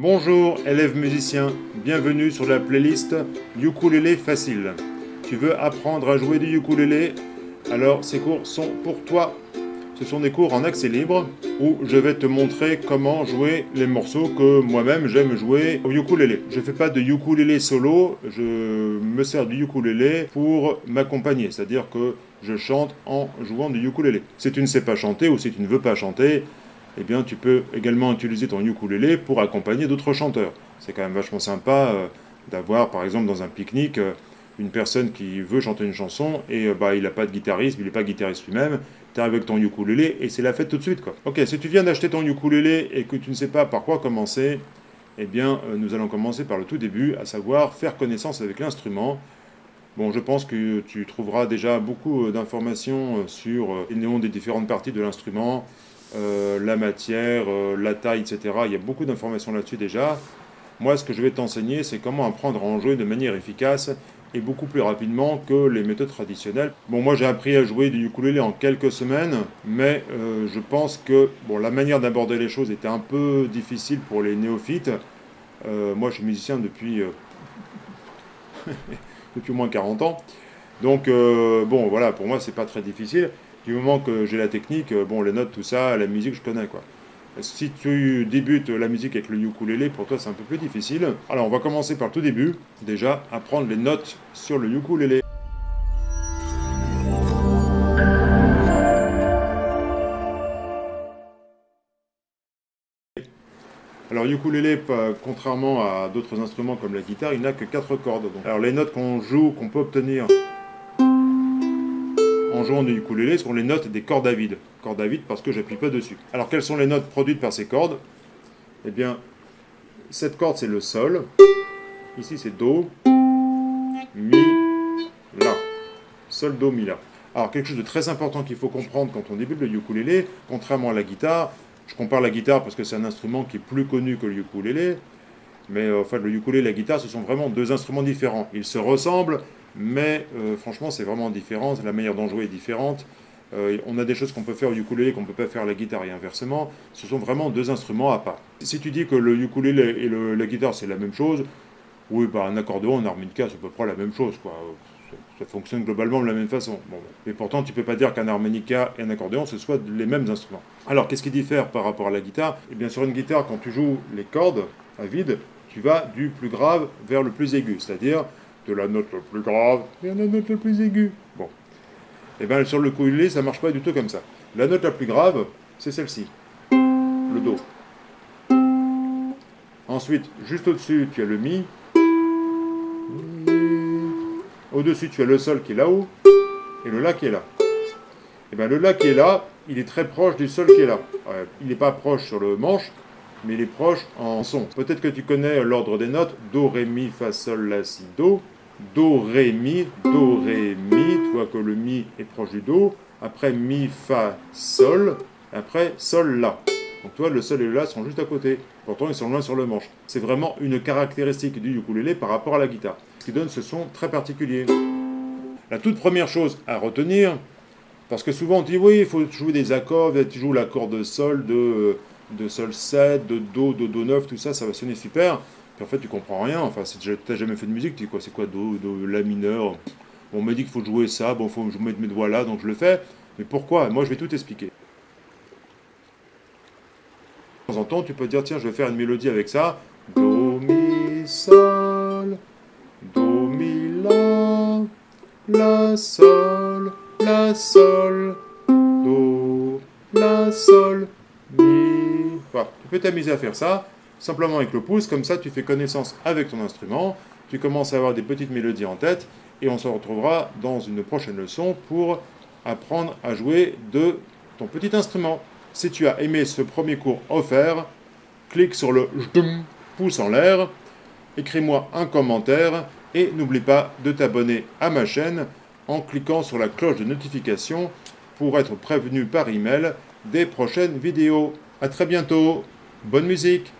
Bonjour élèves musiciens, bienvenue sur la playlist Ukulélé facile. Tu veux apprendre à jouer du ukulélé? Alors ces cours sont pour toi. Ce sont des cours en accès libre où je vais te montrer comment jouer les morceaux que moi-même j'aime jouer au ukulélé. Je ne fais pas de ukulélé solo, je me sers du ukulélé pour m'accompagner, c'est-à-dire que je chante en jouant du ukulélé. Si tu ne sais pas chanter ou si tu ne veux pas chanter, eh bien, tu peux également utiliser ton ukulélé pour accompagner d'autres chanteurs. C'est quand même vachement sympa euh, d'avoir, par exemple, dans un pique-nique, euh, une personne qui veut chanter une chanson et euh, bah, il n'a pas de guitariste, il n'est pas guitariste lui-même. Tu es avec ton ukulélé et c'est la fête tout de suite. Quoi. Ok, si tu viens d'acheter ton ukulélé et que tu ne sais pas par quoi commencer, eh bien, nous allons commencer par le tout début, à savoir faire connaissance avec l'instrument. Bon, je pense que tu trouveras déjà beaucoup d'informations sur les néons des différentes parties de l'instrument, euh, la matière, euh, la taille, etc. Il y a beaucoup d'informations là-dessus déjà. Moi, ce que je vais t'enseigner, c'est comment apprendre à en jouer de manière efficace et beaucoup plus rapidement que les méthodes traditionnelles. Bon, moi j'ai appris à jouer du ukulélé en quelques semaines, mais euh, je pense que bon, la manière d'aborder les choses était un peu difficile pour les néophytes. moi je suis musicien depuis, depuis au moins 40 ans, donc bon voilà, pour moi c'est pas très difficile. Du moment que j'ai la technique, euh, bon, les notes, tout ça, la musique, je connais, quoi. Si tu débutes la musique avec le ukulélé, pour toi c'est un peu plus difficile. Alors on va commencer par le tout début, déjà apprendre les notes sur le ukulélé. Alors ukulélé, contrairement à d'autres instruments comme la guitare, il n'a que 4 cordes. Alors les notes qu'on joue, qu'on peut obtenir en jouant du ukulélé sont les notes des cordes à vide. Cordes à vide parce que j'appuie pas dessus. Alors quelles sont les notes produites par ces cordes? Eh bien, cette corde c'est le sol. Ici c'est Do, Mi, La. Sol, Do, Mi, La. Alors quelque chose de très important qu'il faut comprendre quand on débute le ukulélé, contrairement à la guitare, je compare la guitare parce que c'est un instrument qui est plus connu que le ukulélé, mais en fait le ukulélé et la guitare ce sont vraiment deux instruments différents. Ils se ressemblent, mais euh, franchement c'est vraiment différent, la manière d'en jouer est différente. Euh, on a des choses qu'on peut faire au ukulélé qu'on ne peut pas faire à la guitare et inversement. Ce sont vraiment deux instruments à part. Si tu dis que le ukulélé et la guitare c'est la même chose, oui, bah, un accordéon, un harmonica, c'est à peu près la même chose. Quoi. Ça, fonctionne globalement de la même façon. Bon, mais pourtant, tu ne peux pas dire qu'un harmonica et un accordéon, ce soient les mêmes instruments. Alors, qu'est-ce qui diffère par rapport à la guitare? Eh bien, sur une guitare, quand tu joues les cordes à vide, tu vas du plus grave vers le plus aigu. C'est-à-dire, de la note la plus grave et la note la plus aiguë. Bon. Et eh bien sur le ukulélé, ça marche pas du tout comme ça. La note la plus grave, c'est celle-ci. Le Do. Ensuite, juste au-dessus, tu as le Mi. Au-dessus, tu as le Sol qui est là-haut. Et le La qui est là. Et eh bien le La qui est là, il est très proche du Sol qui est là. il n'est pas proche sur le manche, mais il est proche en son. Peut-être que tu connais l'ordre des notes. Do, Ré, Mi, Fa, Sol, La, Si, Do. Do, Ré, Mi, Do, Ré, Mi. Tu vois que le Mi est proche du Do. Après Mi, Fa, Sol. Après Sol, La. Donc toi, le Sol et le La sont juste à côté. Pourtant, ils sont loin sur le manche. C'est vraiment une caractéristique du ukulélé par rapport à la guitare. Ce qui donne ce son très particulier. La toute première chose à retenir, parce que souvent on dit oui, il faut jouer des accords, tu joues l'accord de Sol, de, de Sol 7, de Do, de Do 9, tout ça, ça va sonner super. En fait, tu comprends rien. Enfin, si tu n'as jamais fait de musique, tu dis quoi C'est quoi Do, Do, La mineur? On m'a dit qu'il faut jouer ça, bon, faut que je mette mes doigts là, donc je le fais. Mais pourquoi? Moi, je vais tout expliquer. De temps en temps, tu peux dire tiens, je vais faire une mélodie avec ça. Do, Mi, Sol, Do, Mi, La, La, Sol, La, Sol, Do, La, Sol, Mi. Tu peux t'amuser à faire ça simplement avec le pouce, comme ça tu fais connaissance avec ton instrument, tu commences à avoir des petites mélodies en tête, et on se retrouvera dans une prochaine leçon pour apprendre à jouer de ton petit instrument. Si tu as aimé ce premier cours offert, clique sur le pouce en l'air, écris-moi un commentaire et n'oublie pas de t'abonner à ma chaîne en cliquant sur la cloche de notification pour être prévenu par email des prochaines vidéos. A très bientôt, bonne musique